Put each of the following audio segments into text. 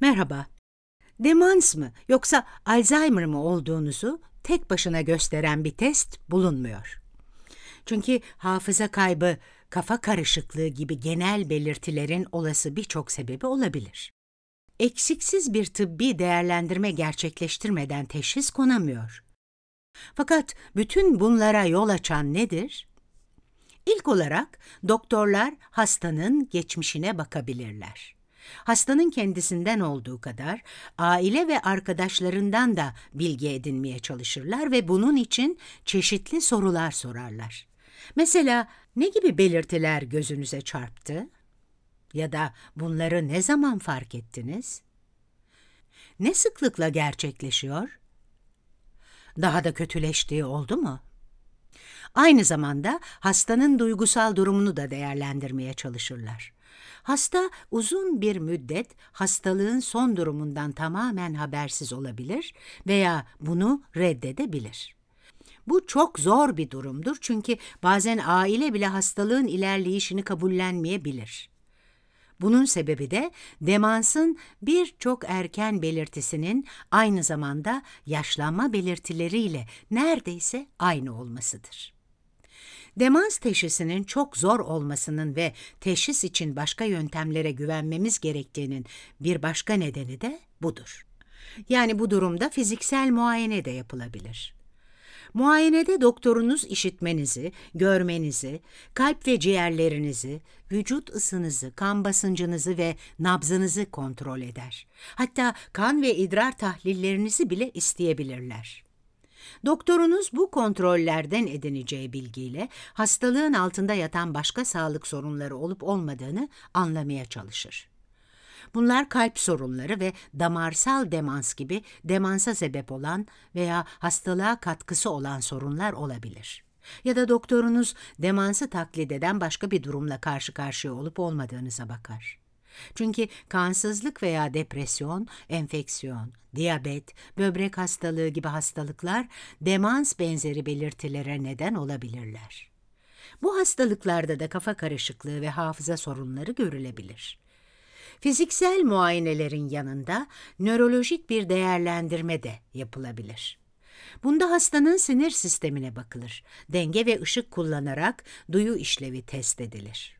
Merhaba. Demans mı yoksa Alzheimer mı olduğunuzu tek başına gösteren bir test bulunmuyor. Çünkü hafıza kaybı, kafa karışıklığı gibi genel belirtilerin olası birçok sebebi olabilir. Eksiksiz bir tıbbi değerlendirme gerçekleştirmeden teşhis konamıyor. Fakat bütün bunlara yol açan nedir? İlk olarak doktorlar hastanın geçmişine bakabilirler. Hastanın kendisinden olduğu kadar aile ve arkadaşlarından da bilgi edinmeye çalışırlar ve bunun için çeşitli sorular sorarlar. Mesela ne gibi belirtiler gözünüze çarptı? Ya da bunları ne zaman fark ettiniz? Ne sıklıkla gerçekleşiyor? Daha da kötüleştiği oldu mu? Aynı zamanda hastanın duygusal durumunu da değerlendirmeye çalışırlar. Hasta uzun bir müddet hastalığın son durumundan tamamen habersiz olabilir veya bunu reddedebilir. Bu çok zor bir durumdur çünkü bazen aile bile hastalığın ilerleyişini kabullenmeyebilir. Bunun sebebi de demansın birçok erken belirtisinin aynı zamanda yaşlanma belirtileriyle neredeyse aynı olmasıdır. Demans teşhisinin çok zor olmasının ve teşhis için başka yöntemlere güvenmemiz gerektiğinin bir başka nedeni de budur. Yani bu durumda fiziksel muayene de yapılabilir. Muayenede doktorunuz işitmenizi, görmenizi, kalp ve ciğerlerinizi, vücut ısınızı, kan basıncınızı ve nabzınızı kontrol eder. Hatta kan ve idrar tahlillerinizi bile isteyebilirler. Doktorunuz bu kontrollerden edineceği bilgiyle hastalığın altında yatan başka sağlık sorunları olup olmadığını anlamaya çalışır. Bunlar kalp sorunları ve damarsal demans gibi demansa sebep olan veya hastalığa katkısı olan sorunlar olabilir. Ya da doktorunuz demansı taklit eden başka bir durumla karşı karşıya olup olmadığınıza bakar. Çünkü kansızlık veya depresyon, enfeksiyon, diyabet, böbrek hastalığı gibi hastalıklar demans benzeri belirtilere neden olabilirler. Bu hastalıklarda da kafa karışıklığı ve hafıza sorunları görülebilir. Fiziksel muayenelerin yanında nörolojik bir değerlendirme de yapılabilir. Bunda hastanın sinir sistemine bakılır. Denge ve ışık kullanarak duyu işlevi test edilir.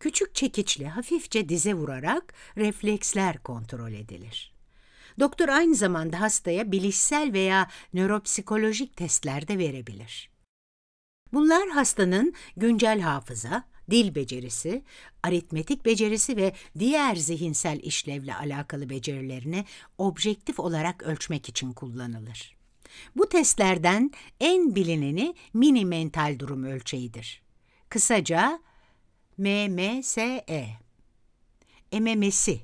Küçük çekiçle hafifçe dize vurarak refleksler kontrol edilir. Doktor aynı zamanda hastaya bilişsel veya nöropsikolojik testler de verebilir. Bunlar hastanın güncel hafıza, dil becerisi, aritmetik becerisi ve diğer zihinsel işlevle alakalı becerilerini objektif olarak ölçmek için kullanılır. Bu testlerden en bilineni mini mental durum ölçeğidir. Kısaca MMSE. MMS'i.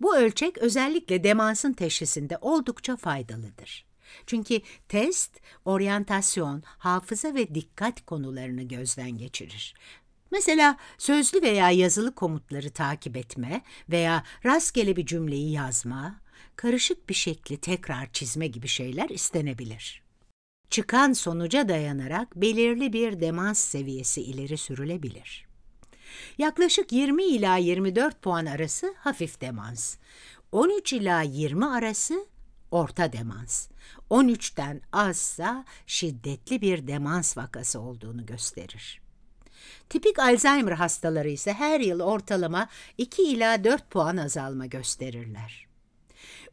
Bu ölçek özellikle demansın teşhisinde oldukça faydalıdır. Çünkü test, oryantasyon, hafıza ve dikkat konularını gözden geçirir. Mesela sözlü veya yazılı komutları takip etme veya rastgele bir cümleyi yazma, karışık bir şekli tekrar çizme gibi şeyler istenebilir. Çıkan sonuca dayanarak belirli bir demans seviyesi ileri sürülebilir. Yaklaşık 20 ila 24 puan arası hafif demans. 13 ila 20 arası orta demans. 13'ten azsa şiddetli bir demans vakası olduğunu gösterir. Tipik Alzheimer hastaları ise her yıl ortalama 2 ila 4 puan azalma gösterirler.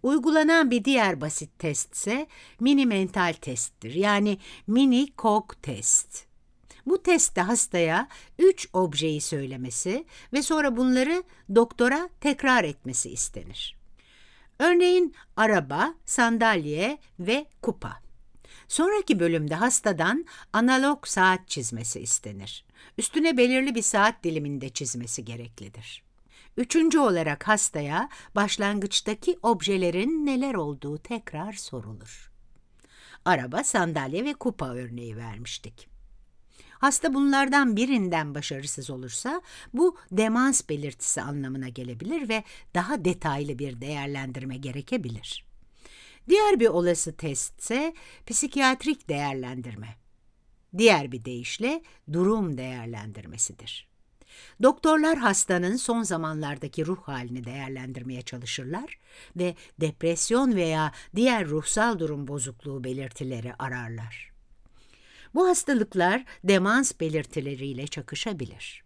Uygulanan bir diğer basit test ise mini mental testtir. Yani mini cog test. Bu testte hastaya üç objeyi söylemesi ve sonra bunları doktora tekrar etmesi istenir. Örneğin araba, sandalye ve kupa. Sonraki bölümde hastadan analog saat çizmesi istenir. Üstüne belirli bir saat diliminde çizmesi gereklidir. Üçüncü olarak hastaya başlangıçtaki objelerin neler olduğu tekrar sorulur. Araba, sandalye ve kupa örneği vermiştik. Hasta bunlardan birinden başarısız olursa bu demans belirtisi anlamına gelebilir ve daha detaylı bir değerlendirme gerekebilir. Diğer bir olası test ise psikiyatrik değerlendirme. Diğer bir deyişle durum değerlendirmesidir. Doktorlar hastanın son zamanlardaki ruh halini değerlendirmeye çalışırlar ve depresyon veya diğer ruhsal durum bozukluğu belirtileri ararlar. Bu hastalıklar demans belirtileriyle çakışabilir.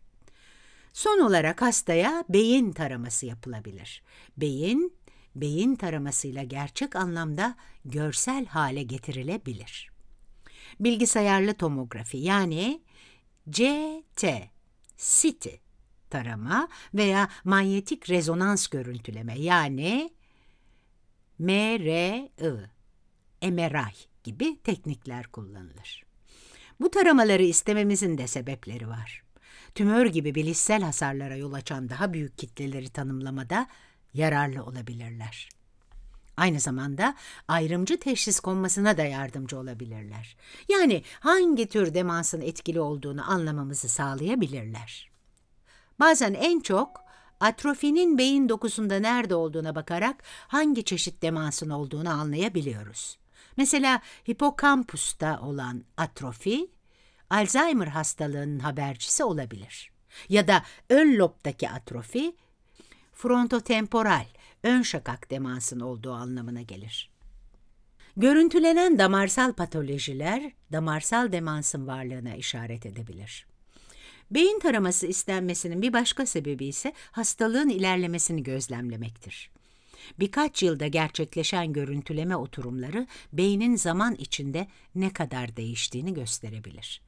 Son olarak hastaya beyin taraması yapılabilir. Beyin, beyin taramasıyla gerçek anlamda görsel hale getirilebilir. Bilgisayarlı tomografi yani CT, CT tarama veya manyetik rezonans görüntüleme yani MRI, MRI gibi teknikler kullanılır. Bu taramaları istememizin de sebepleri var. Tümör gibi bilişsel hasarlara yol açan daha büyük kitleleri tanımlamada yararlı olabilirler. Aynı zamanda ayrımcı teşhis konmasına da yardımcı olabilirler. Yani hangi tür demansın etkili olduğunu anlamamızı sağlayabilirler. Bazen en çok atrofinin beyin dokusunda nerede olduğuna bakarak hangi çeşit demansın olduğunu anlayabiliyoruz. Mesela hipokampusta olan atrofi, Alzheimer hastalığının habercisi olabilir. Ya da ön lobdaki atrofi, frontotemporal, ön şakak demansın olduğu anlamına gelir. Görüntülenen damarsal patolojiler, damarsal demansın varlığına işaret edebilir. Beyin taraması istenmesinin bir başka sebebi ise hastalığın ilerlemesini gözlemlemektir. Birkaç yılda gerçekleşen görüntüleme oturumları beynin zaman içinde ne kadar değiştiğini gösterebilir.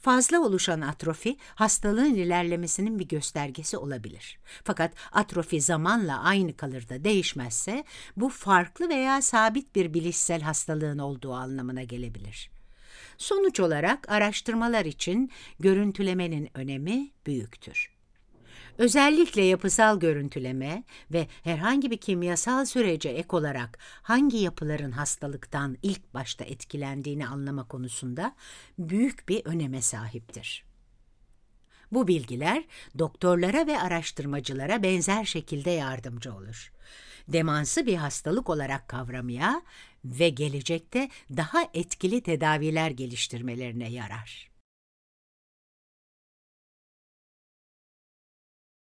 Fazla oluşan atrofi hastalığın ilerlemesinin bir göstergesi olabilir. Fakat atrofi zamanla aynı kalır da değişmezse bu farklı veya sabit bir bilişsel hastalığın olduğu anlamına gelebilir. Sonuç olarak araştırmalar için görüntülemenin önemi büyüktür. Özellikle yapısal görüntüleme ve herhangi bir kimyasal sürece ek olarak hangi yapıların hastalıktan ilk başta etkilendiğini anlama konusunda büyük bir öneme sahiptir. Bu bilgiler doktorlara ve araştırmacılara benzer şekilde yardımcı olur. Demansı bir hastalık olarak kavramaya ve gelecekte daha etkili tedaviler geliştirmelerine yarar.